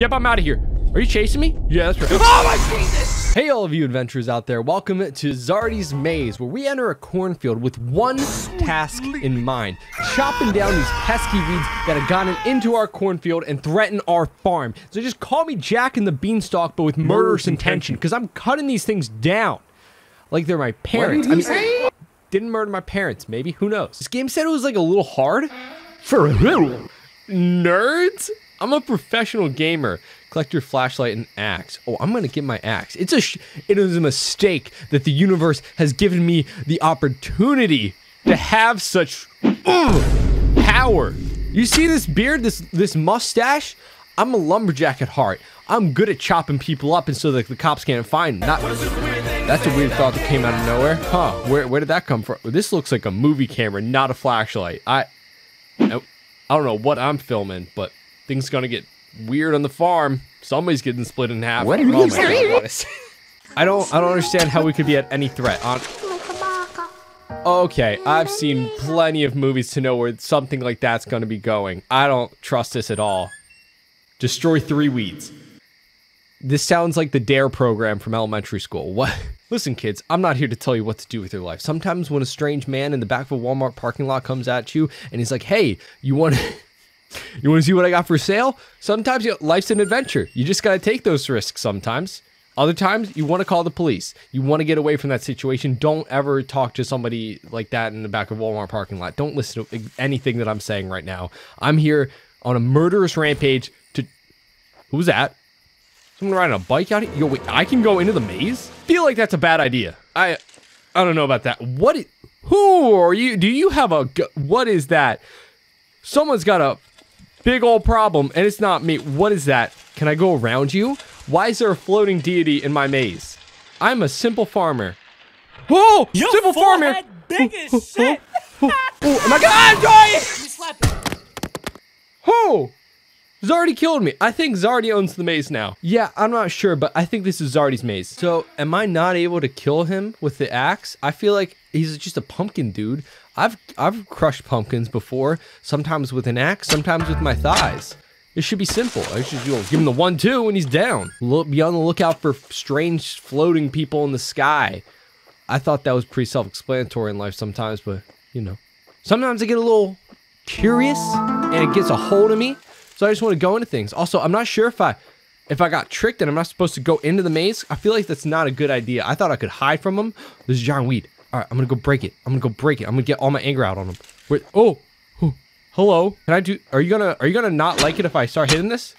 Yep, I'm out of here. Are you chasing me? Yeah, that's right. Oh my Jesus! Hey, all of you adventurers out there. Welcome to Zardy's Maze, where we enter a cornfield with one task in mind. Chopping down these pesky weeds that have gotten into our cornfield and threaten our farm. So just call me Jack and the Beanstalk, but with murderous intention, because I'm cutting these things down. Like they're my parents. I mean, didn't murder my parents, maybe. Who knows? This game said it was like a little hard. For who? Nerds? I'm a professional gamer. Collect your flashlight and axe. Oh, I'm gonna get my axe. It's a it is a mistake that the universe has given me the opportunity to have such uh, power. You see this beard, this this mustache? I'm a lumberjack at heart. I'm good at chopping people up and so that the cops can't find. Not, that's a weird thought that came out of nowhere. Huh, where, where did that come from? This looks like a movie camera, not a flashlight. I, I don't know what I'm filming, but things gonna get weird on the farm. Somebody's getting split in half. What are oh you saying? I don't I don't understand how we could be at any threat. On Okay, I've seen plenty of movies to know where something like that's gonna be going. I don't trust this at all. Destroy three weeds. This sounds like the DARE program from elementary school. What? Listen, kids, I'm not here to tell you what to do with your life. Sometimes when a strange man in the back of a Walmart parking lot comes at you and he's like, hey, you want to. You want to see what I got for sale? Sometimes you life's an adventure. You just got to take those risks sometimes. Other times, you want to call the police. You want to get away from that situation. Don't ever talk to somebody like that in the back of Walmart parking lot. Don't listen to anything that I'm saying right now. I'm here on a murderous rampage to. Who's that? Someone riding a bike out here? Yo, wait, I can go into the maze? Feel like that's a bad idea. I. I don't know about that. What? Is, who are you? Do you have a. What is that? Someone's got a Big old problem, and it's not me. What is that? Can I go around you? Why is there a floating deity in my maze? I'm a simple farmer. Whoa! Your simple farmer! big as shit! Oh, oh my god, I'm dying! Oh! Zardy killed me. I think Zardy owns the maze now. Yeah, I'm not sure, but I think this is Zardy's maze. So, am I not able to kill him with the axe? I feel like he's just a pumpkin dude. I've I've crushed pumpkins before, sometimes with an axe, sometimes with my thighs. It should be simple. I should you know, give him the one two and he's down. Look, be on the lookout for strange floating people in the sky. I thought that was pretty self-explanatory in life sometimes, but you know, sometimes I get a little curious and it gets a hold of me. So I just want to go into things. Also, I'm not sure if I if I got tricked and I'm not supposed to go into the maze. I feel like that's not a good idea. I thought I could hide from him. There's a giant weed. All right, I'm gonna go break it. I'm gonna go break it. I'm gonna get all my anger out on him. Wait. Oh. oh. Hello. Can I do? Are you gonna? Are you gonna not like it if I start hitting this?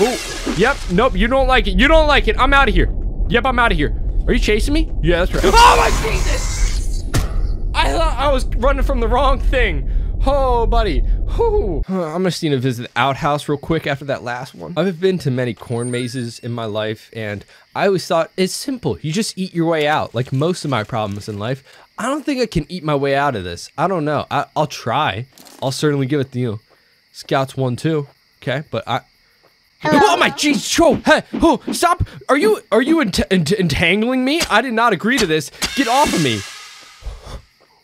Oh. Yep. Nope. You don't like it. You don't like it. I'm out of here. Yep. I'm out of here. Are you chasing me? Yeah, that's right. Oh my Jesus! I thought I was running from the wrong thing. Oh, buddy. Whew. I'm just need to visit the outhouse real quick after that last one. I've been to many corn mazes in my life, and I always thought it's simple. You just eat your way out, like most of my problems in life. I don't think I can eat my way out of this. I don't know. I, will try. I'll certainly give it to you. Scouts one two. Okay, but I. Hello? Oh my jeez, oh, hey, oh, stop! Are you are you ent ent entangling me? I did not agree to this. Get off of me!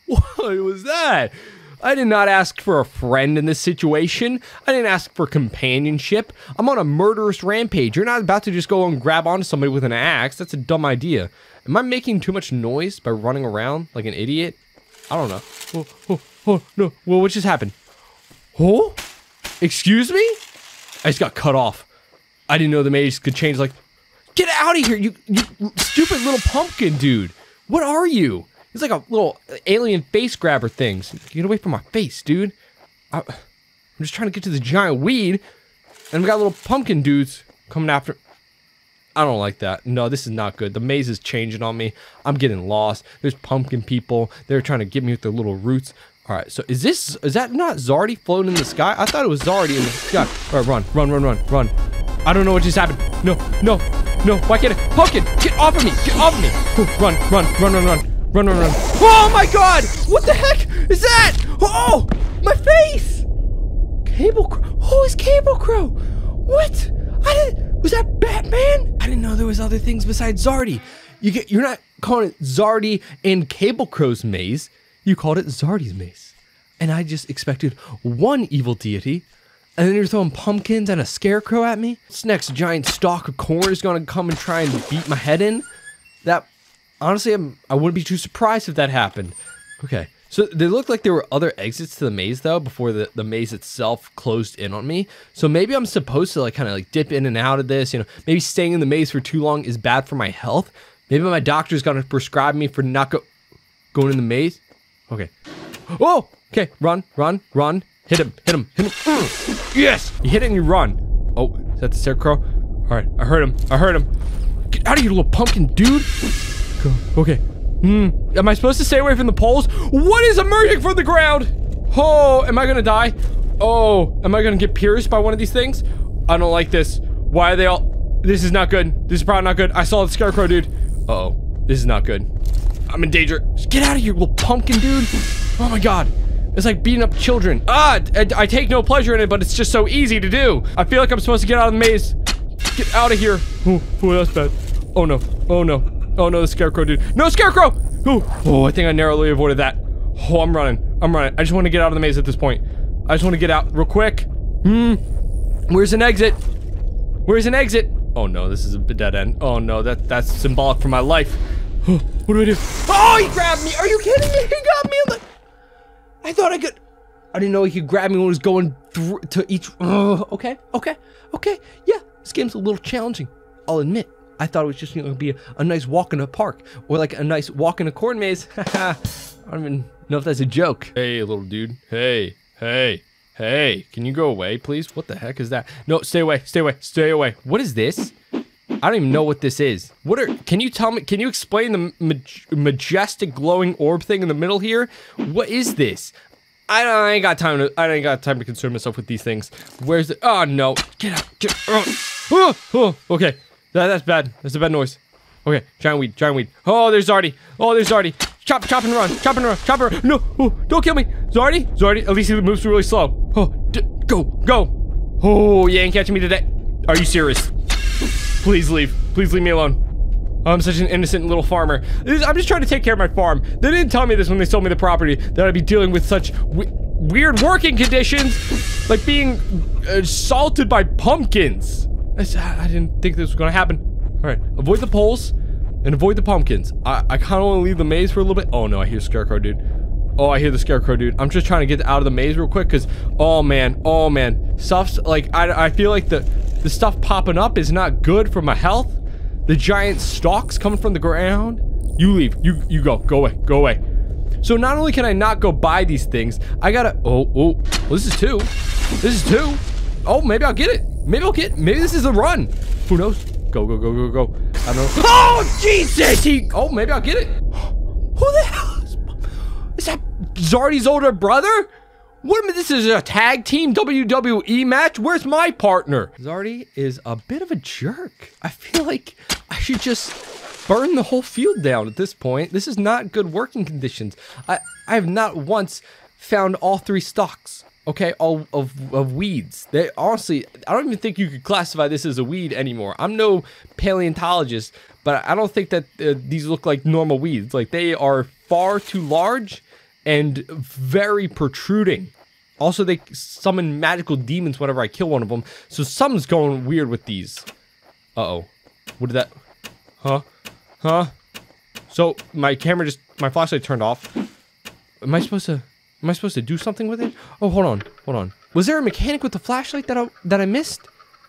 What was that? I did not ask for a friend in this situation. I didn't ask for companionship. I'm on a murderous rampage. You're not about to just go and grab onto somebody with an axe. That's a dumb idea. Am I making too much noise by running around like an idiot? I don't know. Oh, oh, oh, no. Well, what just happened? Oh? Excuse me? I just got cut off. I didn't know the maze could change like... Get out of here, you, you stupid little pumpkin dude. What are you? It's like a little alien face grabber things. Get away from my face, dude. I, am just trying to get to the giant weed, and we got little pumpkin dudes coming after. I don't like that. No, this is not good. The maze is changing on me. I'm getting lost. There's pumpkin people. They're trying to get me with their little roots. All right, so is this, is that not Zardy floating in the sky? I thought it was Zardy in the sky. All right, run, run, run, run, run. I don't know what just happened. No, no, no. Why can't it? Pumpkin, get off of me. Get off of me. Run, run, run, run, run. Run, run, run. Oh my god! What the heck is that? Oh! My face! Cable Crow. Who is Cable Crow? What? I didn't. Was that Batman? I didn't know there was other things besides Zardy. You get. You're not calling it Zardy and Cable Crow's maze. You called it Zardy's maze. And I just expected one evil deity, And then you're throwing pumpkins and a scarecrow at me? This next giant stalk of corn is gonna come and try and beat my head in? That, honestly, I'm, I wouldn't be too surprised if that happened. Okay, so they looked like there were other exits to the maze though before the, the maze itself closed in on me. So maybe I'm supposed to like kind of like dip in and out of this, you know, maybe staying in the maze for too long is bad for my health. Maybe my doctor's gonna prescribe me for not go going in the maze. Okay. Oh, okay, run, run, run. Hit him, hit him, hit him. Mm. Yes! You hit it and you run. Oh, is that the scarecrow? All right, I heard him, I heard him. Get out of here, little pumpkin dude. Go, okay. Hmm, am I supposed to stay away from the poles? What is emerging from the ground? Oh, am I gonna die? Oh, am I gonna get pierced by one of these things? I don't like this. Why are they all... This is not good. This is probably not good. I saw the scarecrow, dude. Uh oh This is not good. I'm in danger. Just get out of here, little pumpkin dude. Oh my god. It's like beating up children. Ah, I, I, take no pleasure in it, but it's just so easy to do. I feel like I'm supposed to get out of the maze. Get out of here. Oh that's bad. Oh no. Oh no. Oh no, the scarecrow dude. No, scarecrow! Oh, oh, I think I narrowly avoided that. Oh, I'm running. I'm running. I just want to get out of the maze at this point. I just want to get out real quick. Hmm. Where's an exit? Where's an exit? Oh no, this is a dead end. Oh no, that that's symbolic for my life. what do I do? Oh, he grabbed me. Are you kidding me? He got me. The... I thought I could. I didn't know he could grab me when he was going through to each. Uh, okay, okay, okay. Yeah, this game's a little challenging. I'll admit. I thought it was just going to be a, a, nice walk in a park or like a nice walk in a corn maze. I don't even know if that's a joke. Hey, little dude. Hey, hey, hey. Can you go away, please? What the heck is that? No, stay away, stay away, stay away. What is this? I don't even know what this is. What are, can you tell me, can you explain the maj majestic glowing orb thing in the middle here? What is this? I, don't, I ain't got time to, I ain't got time to concern myself with these things. Where's the, oh no, get out, get out. Oh, oh, okay, that, that's bad, that's a bad noise. Okay, giant weed, giant weed. Oh, there's Zardy. Oh, there's Zardy. Chop, chop and run, chop and run, chop and run. No, oh, don't kill me. Zardy, Zardy, at least he moves really slow. Oh, go, go. Oh, you ain't catching me today. Are you serious? Please leave. Please leave me alone. I'm such an innocent little farmer. I'm just trying to take care of my farm. They didn't tell me this when they sold me the property, that I'd be dealing with such weird working conditions, like being uh, assaulted by pumpkins. I, didn't think this was gonna happen. All right, avoid the poles and avoid the pumpkins. I, I kind of want to leave the maze for a little bit. Oh no, I hear Scarecrow, dude. Oh, I hear the Scarecrow, dude. I'm just trying to get out of the maze real quick because, oh man, oh man. Stuff's, like, I, I feel like the, the stuff popping up is not good for my health. The giant stalks coming from the ground. You leave. You you go. Go away. Go away. So not only can I not go buy these things, I gotta. Oh, oh. Well, this is two. This is two. Oh, maybe I'll get it. Maybe I'll get. Maybe this is a run. Who knows? Go, go, go, go, go. I don't know. Oh, Jesus! He. Oh, maybe I'll get it. Who the hell is. Is that Zardy's older brother? What this is a tag team WWE match? Where's my partner? Zardy is a bit of a jerk. I feel like I should just burn the whole field down at this point. This is not good working conditions. I, I have not once found all three stalks, okay, all of, of weeds. They honestly, I don't even think you could classify this as a weed anymore. I'm no paleontologist, but I don't think that uh, these look like normal weeds. Like they are far too large and very protruding. Also, they summon magical demons whenever I kill one of them, so something's going weird with these. Uh-oh. What did that... Huh? Huh? So, my camera just... My flashlight turned off. Am I supposed to... Am I supposed to do something with it? Oh, hold on. Hold on. Was there a mechanic with the flashlight that I, that I missed?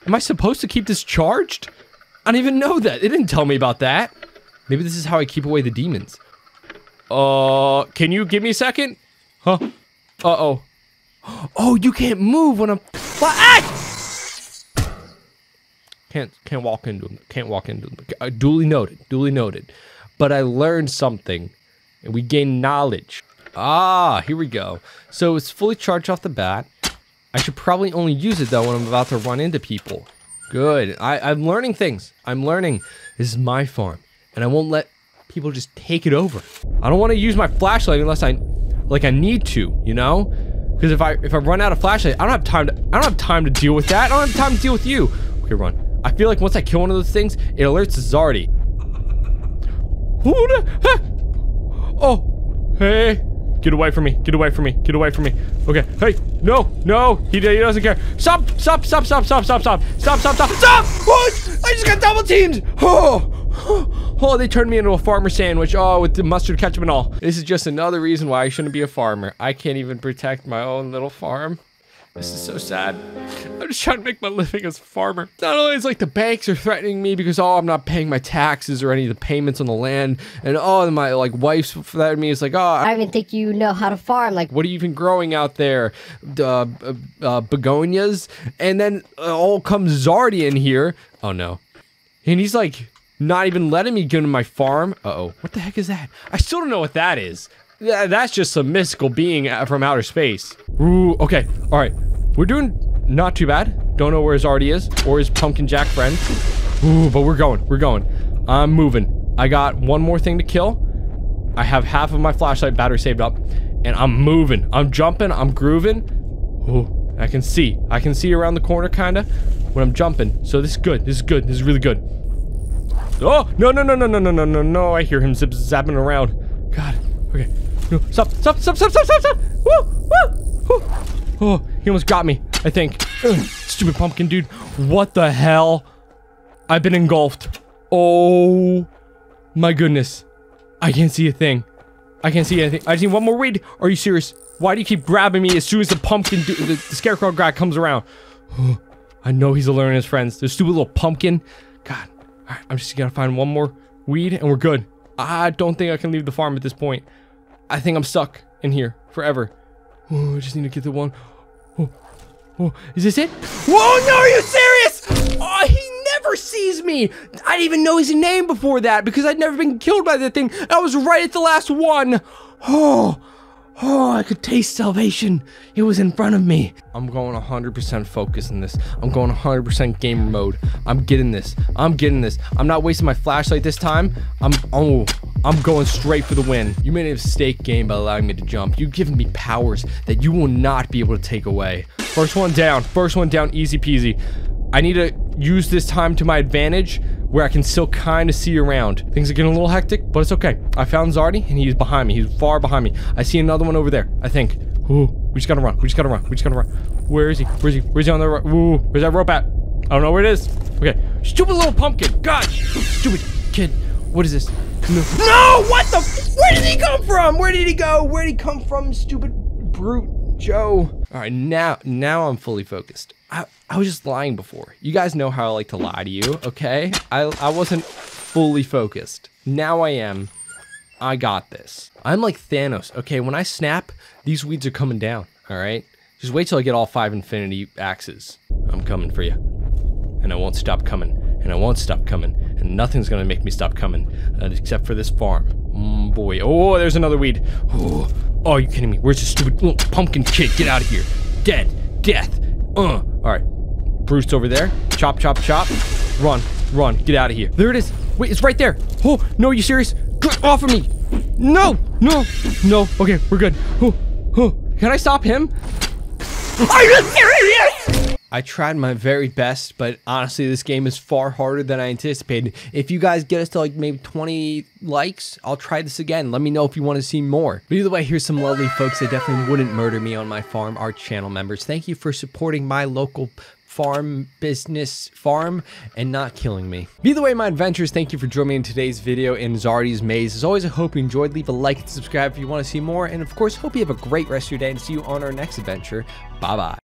Am I supposed to keep this charged? I didn't even know that. They didn't tell me about that. Maybe this is how I keep away the demons. Uh, can you give me a second? Huh? Uh-oh. Oh, you can't move when I'm... Ah! Can't, can't walk into them. Can't walk into them. Uh, duly noted. Duly noted. But I learned something. And we gained knowledge. Ah, here we go. So it's fully charged off the bat. I should probably only use it, though, when I'm about to run into people. Good. I, I'm learning things. I'm learning. This is my farm. And I won't let people just take it over. I don't want to use my flashlight unless I, like I need to, you know? Because if I if I run out of flashlight, I don't have time to I don't have time to deal with that. I don't have time to deal with you. Okay, run. I feel like once I kill one of those things, it alerts Zardy. Oh, hey, Get away from me. Get away from me. Get away from me. Okay. Hey. No. No. He, he doesn't care. Stop. Stop. Stop. Stop. Stop. Stop. Stop. Stop. Stop. Stop. Stop. What? I just got double teamed. Oh. Oh, they turned me into a farmer sandwich. Oh, with the mustard ketchup and all. This is just another reason why I shouldn't be a farmer. I can't even protect my own little farm. This is so sad. I'm just trying to make my living as a farmer. Not only is like the banks are threatening me because oh I'm not paying my taxes or any of the payments on the land, and oh my like wife's threatening me. It's like oh I even think you know how to farm. Like what are you even growing out there? Uh, uh, uh, begonias, and then uh, all comes Zardy in here. Oh no, and he's like not even letting me get into my farm. Uh oh, what the heck is that? I still don't know what that is. Th- That's just some mystical being uh, from outer space. Ooh, okay, all right. We're doing not too bad. Don't know where Zardy is or his pumpkin jack friend. Ooh, but we're going, we're going. I'm moving. I got one more thing to kill. I have half of my flashlight battery saved up, and I'm moving. I'm jumping. I'm grooving. Ooh, I can see. I can see around the corner, kinda, when I'm jumping. So this is good. This is good. This is really good. Oh no no no no no no no no no! I hear him zip zapping around. God. Okay. No. Stop! Stop! Stop! Stop! Stop! Stop! Stop! Woo! Woo! Woo! Oh, he almost got me. I think. Ugh, stupid pumpkin dude. What the hell? I've been engulfed. Oh my goodness. I can't see a thing. I can't see anything. I just need one more weed. Are you serious? Why do you keep grabbing me as soon as the pumpkin, du- the, the scarecrow guy comes around? I know he's alerting his friends. This stupid little pumpkin. God. All right, I'm just gonna find one more weed and we're good. I don't think I can leave the farm at this point. I think I'm stuck in here forever. Oh, I just need to get the one. Oh, oh, is this it? Whoa, no, are you serious? Oh, he never sees me. I didn't even know his name before that because I'd never been killed by that thing. I was right at the last one. Oh, oh, I could taste salvation. It was in front of me. I'm going 100% focus in this. I'm going 100% gamer mode. I'm getting this. I'm getting this. I'm not wasting my flashlight this time. I'm, oh, I'm going straight for the win. You made a mistake game by allowing me to jump. You've given me powers that you will not be able to take away. First one down. First one down. Easy peasy. I need to use this time to my advantage where I can still kind of see around. Things are getting a little hectic, but it's okay. I found Zardy and he's behind me. He's far behind me. I see another one over there, I think. Ooh, we just gotta run. We just gotta run. We just gotta run. Where is he? Where is he? Where's he on the right? Ooh, where's that rope at? I don't know where it is. Okay. Stupid little pumpkin. God, stupid kid. What is this? No. No! What the? f- Where did he come from? Where did he go? Where did he come from? Stupid brute Joe. All right, now now I'm fully focused. I, I was just lying before. You guys know how I like to lie to you, okay? I I wasn't fully focused. Now I am. I got this. I'm like Thanos, okay? When I snap, these weeds are coming down, all right? Just wait till I get all five infinity axes. I'm coming for you. And I won't stop coming. And I won't stop coming. And nothing's gonna make me stop coming. uh, except for this farm. Mm, boy. Oh, there's another weed. Oh, oh, are you kidding me? Where's this stupid little pumpkin kid? Get out of here. Dead. Death. Uh. Alright. Bruce over there. Chop, chop, chop. Run. Run. Get out of here. There it is. Wait, it's right there. Oh, no, are you serious? Get off of me. No. No. No. Okay, we're good. Oh, oh. Can I stop him? Are you serious? I tried my very best, but honestly, this game is far harder than I anticipated. If you guys get us to like maybe 20 likes, I'll try this again. Let me know if you want to see more. But either way, here's some lovely folks that definitely wouldn't murder me on my farm, our channel members. Thank you for supporting my local farm business farm and not killing me. Either way, my adventures, thank you for joining me in today's video in Zardy's Maze. As always, I hope you enjoyed. Leave a like and subscribe if you want to see more. And of course, hope you have a great rest of your day and see you on our next adventure. Bye-bye.